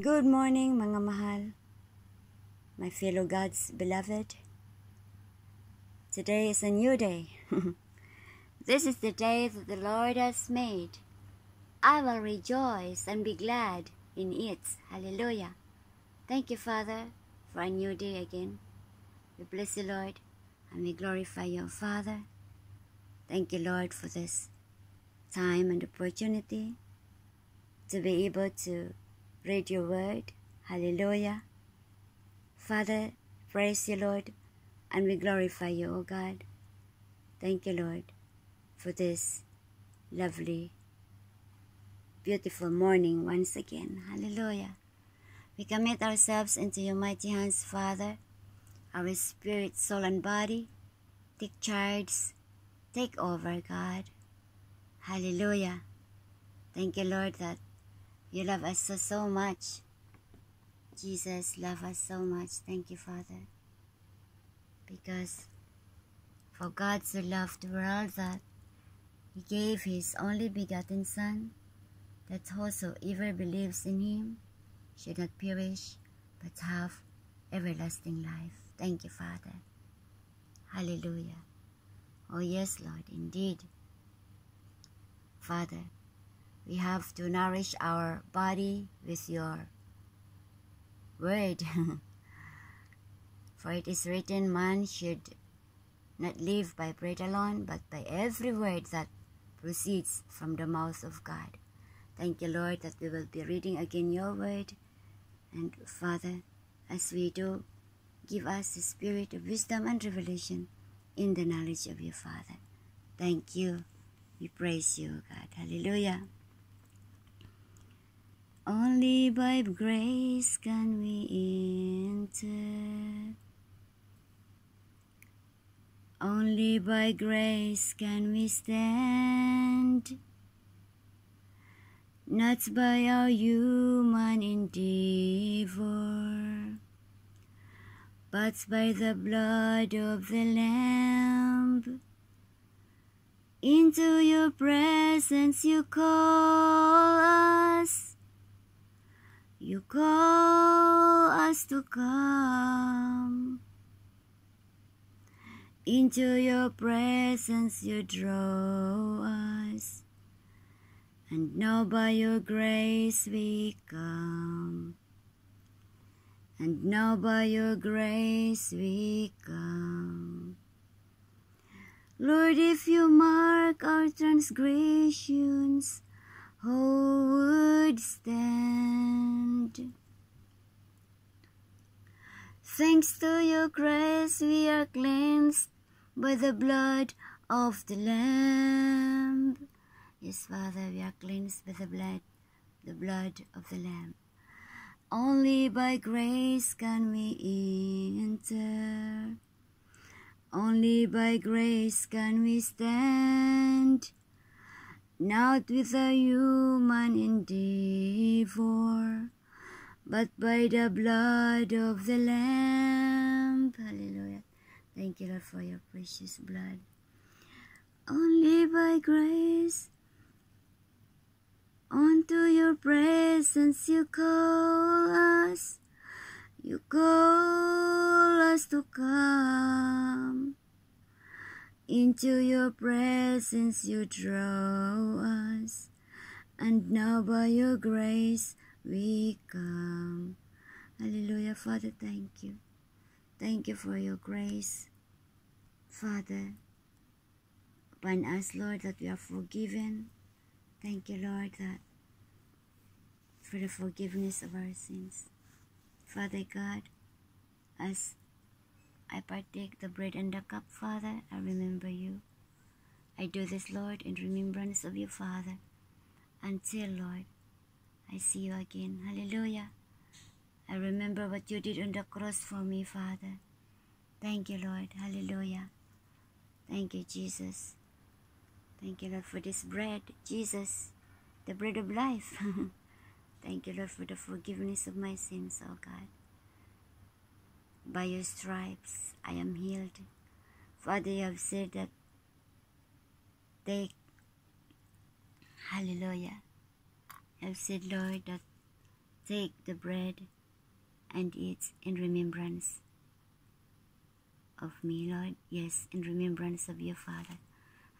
Good morning, mga mahal, my fellow God's beloved. Today is a new day. this is the day that the Lord has made. I will rejoice and be glad in it. Hallelujah. Thank you, Father, for a new day again. We bless you, Lord, and we glorify your Father. Thank you, Lord, for this time and opportunity to be able to read your word. Hallelujah. Father, praise you, Lord, and we glorify you, O God. Thank you, Lord, for this lovely, beautiful morning once again. Hallelujah. We commit ourselves into your mighty hands, Father. Our spirit, soul, and body. Take charge. Take over, God. Hallelujah. Thank you, Lord, that you love us so, so much. Jesus love us so much. Thank you, Father. Because for God so loved the world that he gave his only begotten Son, that whosoever believes in him should not perish, but have everlasting life. Thank you, Father. Hallelujah. Oh yes, Lord, indeed. Father, we have to nourish our body with your word. For it is written, man should not live by bread alone, but by every word that proceeds from the mouth of God. Thank you, Lord, that we will be reading again your word. And Father, as we do, give us the spirit of wisdom and revelation in the knowledge of your Father. Thank you. We praise you, God. Hallelujah. Only by grace can we enter. Only by grace can we stand. Not by our human endeavor, but by the blood of the Lamb. Into your presence you call us. You call us to come into your presence, you draw us, and now by your grace we come. And now by your grace we come. Lord, if you mark our transgressions, who would stand? Thanks to your grace, we are cleansed by the blood of the Lamb. Yes, Father, we are cleansed by the blood, the blood of the Lamb. Only by grace can we enter. Only by grace can we stand not with a human endeavor, but by the blood of the Lamb. Hallelujah. Thank you, Lord, for your precious blood. Only by grace, unto your presence you call us. You call us to come. Into your presence you draw us, and now by your grace we come. Hallelujah, Father, thank you. Thank you for your grace, Father, upon us, Lord, that we are forgiven. Thank you, Lord, that for the forgiveness of our sins. Father God, as I partake the bread and the cup, Father. I remember you. I do this, Lord, in remembrance of you, Father, until, Lord, I see you again. Hallelujah. I remember what you did on the cross for me, Father. Thank you, Lord. Hallelujah. Thank you, Jesus. Thank you, Lord, for this bread, Jesus, the bread of life. Thank you, Lord, for the forgiveness of my sins, oh God. By your stripes I am healed. Father, you have said that they, hallelujah, you have said, Lord, that Take the bread and eat in remembrance of me, Lord. Yes, in remembrance of your Father.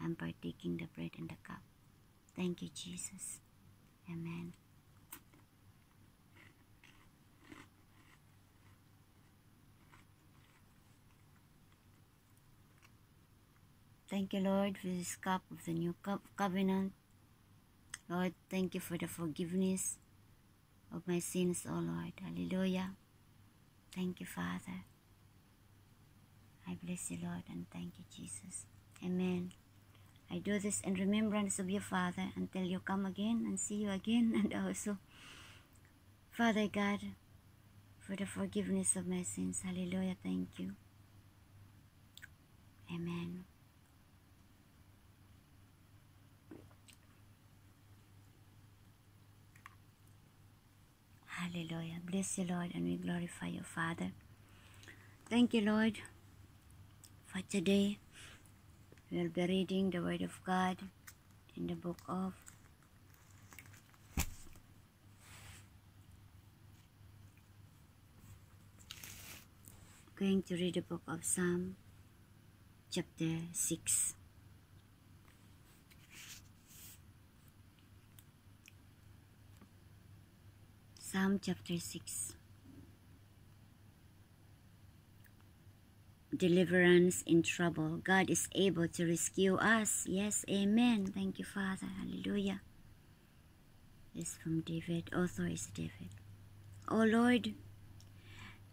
I'm partaking the bread and the cup. Thank you, Jesus. Amen. Thank you, Lord, for this cup of the new covenant. Lord, thank you for the forgiveness of my sins, O oh Lord. Hallelujah. Thank you, Father. I bless you, Lord, and thank you, Jesus. Amen. I do this in remembrance of your Father until you come again and see you again, and also, Father God, for the forgiveness of my sins. Hallelujah. Thank you. Amen. Hallelujah. Bless you, Lord, and we glorify you, Father. Thank you, Lord, for today. We'll be reading the Word of God in the book of going to read the book of Psalm chapter 6. Psalm chapter 6 Deliverance in trouble. God is able to rescue us. Yes, amen. Thank you, Father. Hallelujah. This from David. Oh, Author is David. O Lord,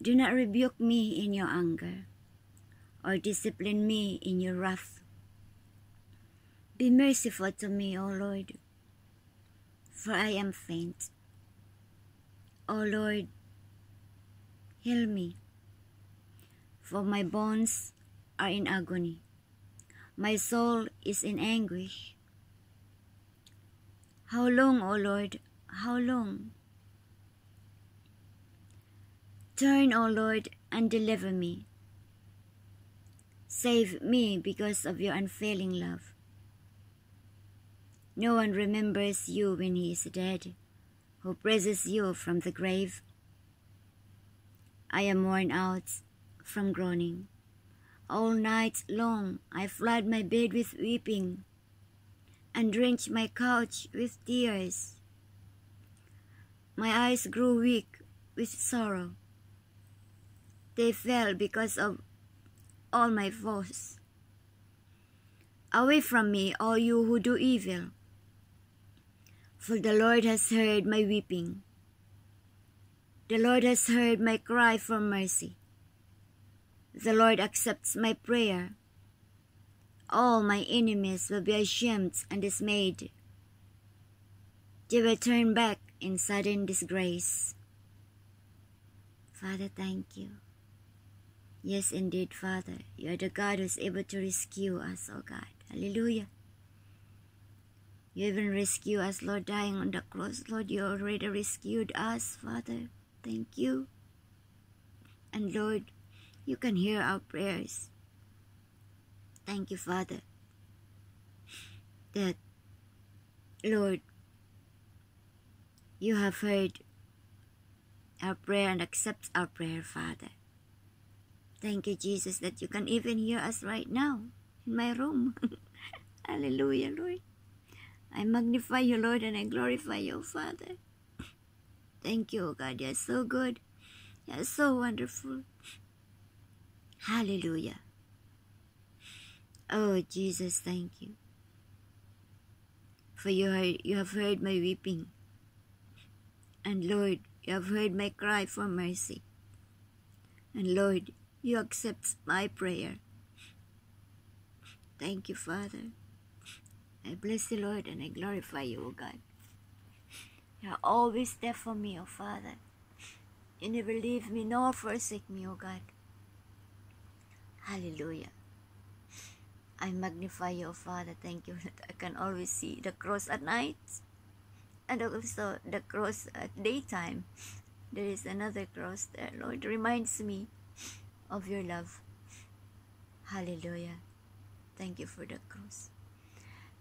do not rebuke me in your anger or discipline me in your wrath. Be merciful to me, O Lord, for I am faint. O Lord, heal me, for my bones are in agony. My soul is in anguish. How long, O Lord, how long? Turn, O Lord, and deliver me. Save me because of your unfailing love. No one remembers you when he is dead who praises you from the grave. I am worn out from groaning. All night long I flood my bed with weeping and drench my couch with tears. My eyes grew weak with sorrow. They fell because of all my foes. Away from me, all you who do evil for the Lord has heard my weeping. The Lord has heard my cry for mercy. The Lord accepts my prayer. All my enemies will be ashamed and dismayed. They will turn back in sudden disgrace. Father, thank you. Yes, indeed, Father, you are the God who is able to rescue us, oh God. Hallelujah. You even rescue us, Lord, dying on the cross. Lord, you already rescued us, Father. Thank you. And Lord, you can hear our prayers. Thank you, Father, that, Lord, you have heard our prayer and accept our prayer, Father. Thank you, Jesus, that you can even hear us right now in my room. Hallelujah, Lord. I magnify you, Lord, and I glorify you, Father. Thank you, God. You're so good. You're so wonderful. Hallelujah. Oh, Jesus, thank you. For you, are, you have heard my weeping. And Lord, you have heard my cry for mercy. And Lord, you accept my prayer. Thank you, Father. I bless the Lord and I glorify you, O God. You are always there for me, O Father. You never leave me nor forsake me, O God. Hallelujah. I magnify you, O Father. Thank you that I can always see the cross at night and also the cross at daytime. There is another cross there, Lord. Reminds me of your love. Hallelujah. Thank you for the cross.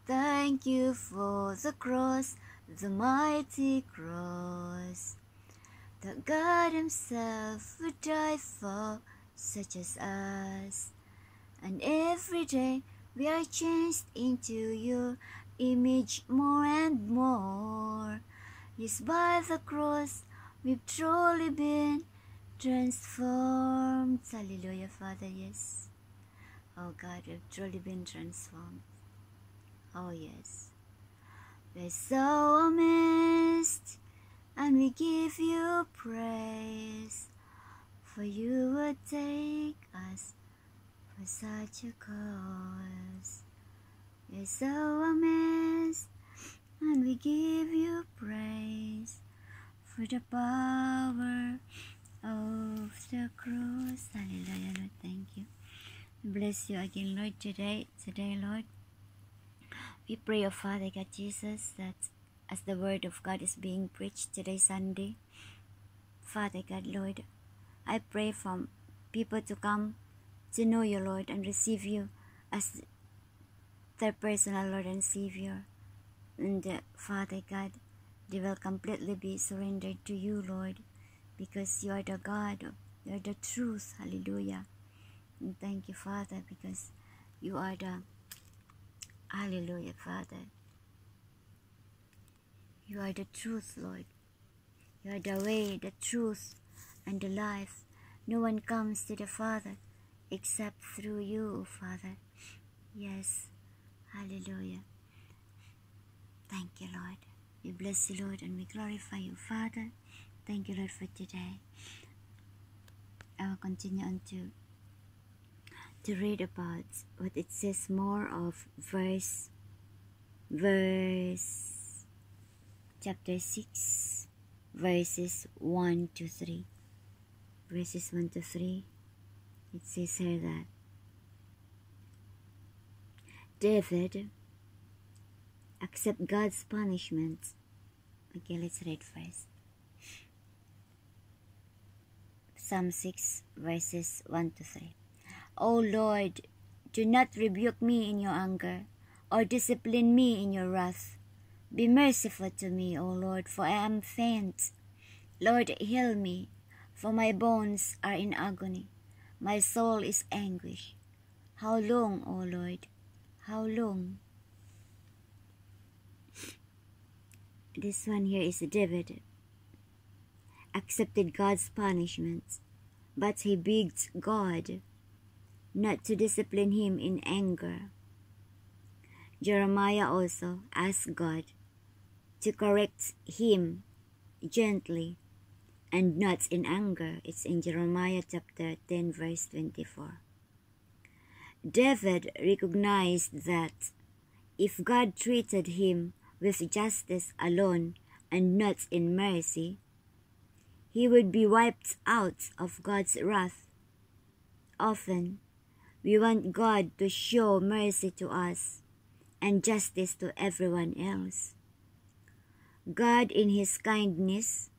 Thank you for the cross, the mighty cross. that God Himself would die for such as us. And every day we are changed into your image more and more. Yes, by the cross we've truly been transformed. Hallelujah, Father, yes. Oh God, we've truly been transformed. Oh yes. We're so amazed and we give you praise for you would take us for such a cause. We're so amazed and we give you praise for the power of the cross. Hallelujah, Lord. Thank you. Bless you again, Lord, today, today, Lord. We pray, O Father God Jesus, that as the word of God is being preached today, Sunday, Father God, Lord, I pray for people to come to know you, Lord, and receive you as their personal Lord and Savior. And uh, Father God, they will completely be surrendered to you, Lord, because you are the God, you are the truth. Hallelujah. And thank you, Father, because you are the Hallelujah, Father. You are the truth, Lord. You are the way, the truth, and the life. No one comes to the Father except through you, Father. Yes. Hallelujah. Thank you, Lord. We bless you, Lord, and we glorify you, Father. Thank you, Lord, for today. I will continue on to to read about what it says more of verse verse chapter 6 verses 1 to 3 verses 1 to 3 it says here that David accept God's punishment. Okay let's read first. Psalm 6 verses 1 to 3 O Lord, do not rebuke me in your anger, or discipline me in your wrath. Be merciful to me, O Lord, for I am faint. Lord, heal me, for my bones are in agony. My soul is anguish. How long, O Lord? How long? This one here is David. Accepted God's punishment, but he begged God not to discipline him in anger. Jeremiah also asked God to correct him gently and not in anger. It's in Jeremiah chapter 10, verse 24. David recognized that if God treated him with justice alone and not in mercy, he would be wiped out of God's wrath. Often, we want God to show mercy to us and justice to everyone else. God, in His kindness,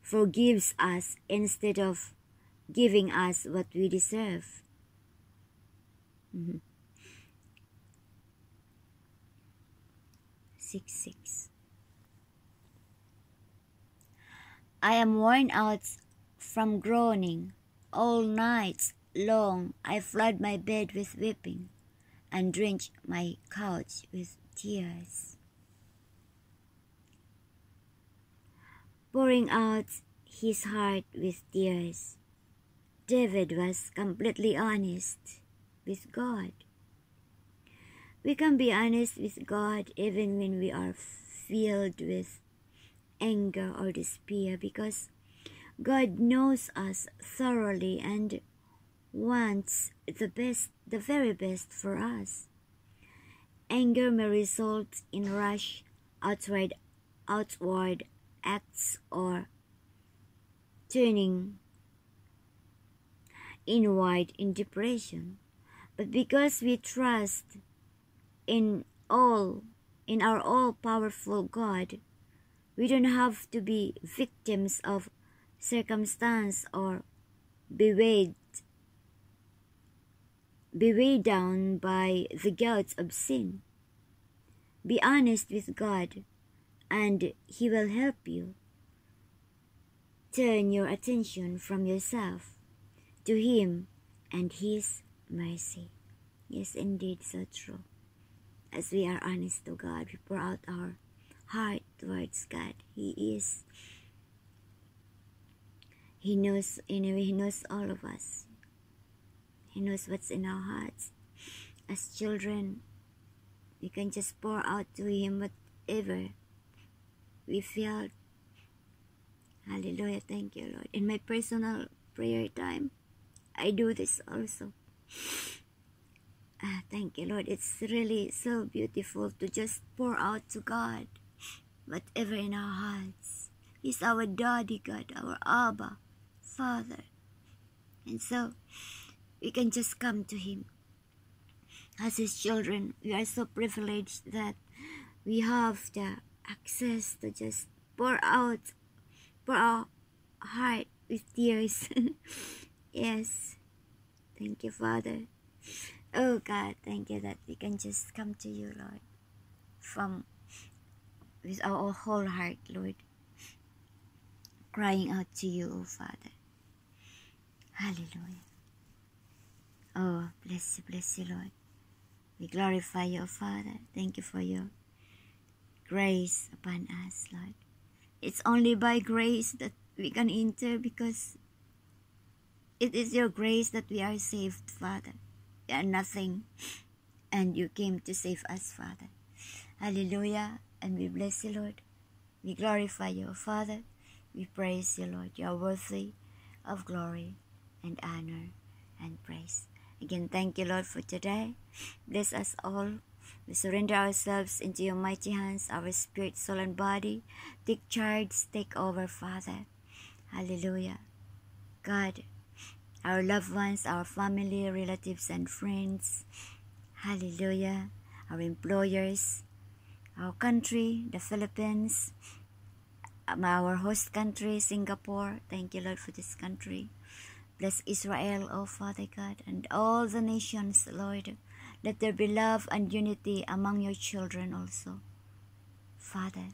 forgives us instead of giving us what we deserve. Mm-hmm. 6 6 I am worn out from groaning all night long I flood my bed with weeping and drench my couch with tears. Pouring out his heart with tears, David was completely honest with God. We can be honest with God even when we are filled with anger or despair because God knows us thoroughly and wants the best, the very best for us. Anger may result in rash outward, outward acts or turning inward in depression. But because we trust in all, in our all-powerful God, we don't have to be victims of circumstance or bewildered be weighed down by the guilt of sin. Be honest with God, and He will help you. turn your attention from yourself to Him and His mercy. Yes, indeed, so true. As we are honest to God, we pour out our heart towards God. He is. He knows, anyway, He knows all of us. He knows what's in our hearts. As children, we can just pour out to Him whatever we felt. Hallelujah. Thank you, Lord. In my personal prayer time, I do this also. Ah, thank you, Lord. It's really so beautiful to just pour out to God whatever in our hearts. He's our daddy, God, our Abba, Father. And so we can just come to Him. As His children, we are so privileged that we have the access to just pour out, pour our heart with tears. yes. Thank you, Father. Oh God, thank you that we can just come to you, Lord, from with our whole heart, Lord, crying out to you, oh Father. Hallelujah. Oh, bless you, bless you, Lord. We glorify you, Father. Thank you for your grace upon us, Lord. It's only by grace that we can enter because it is your grace that we are saved, Father. We are nothing, and you came to save us, Father. Hallelujah. And we bless you, Lord. We glorify you, Father. We praise you, Lord. You are worthy of glory and honor and praise. Again, thank you, Lord, for today. Bless us all. We surrender ourselves into your mighty hands, our spirit, soul, and body. Take charge, take over, Father. Hallelujah. God, our loved ones, our family, relatives, and friends. Hallelujah. Our employers, our country, the Philippines, um, our host country, Singapore. Thank you, Lord, for this country. Bless Israel, O Father God, and all the nations, Lord. Let there be love and unity among your children also. Father,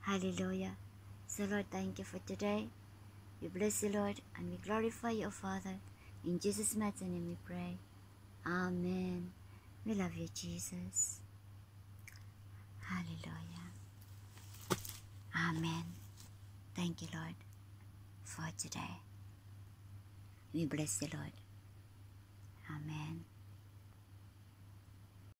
hallelujah. So, Lord, thank you for today. We bless you, Lord, and we glorify you, Father. In Jesus' mighty name we pray. Amen. We love you, Jesus. Hallelujah. Amen. Thank you, Lord, for today. We bless you, Lord. Amen.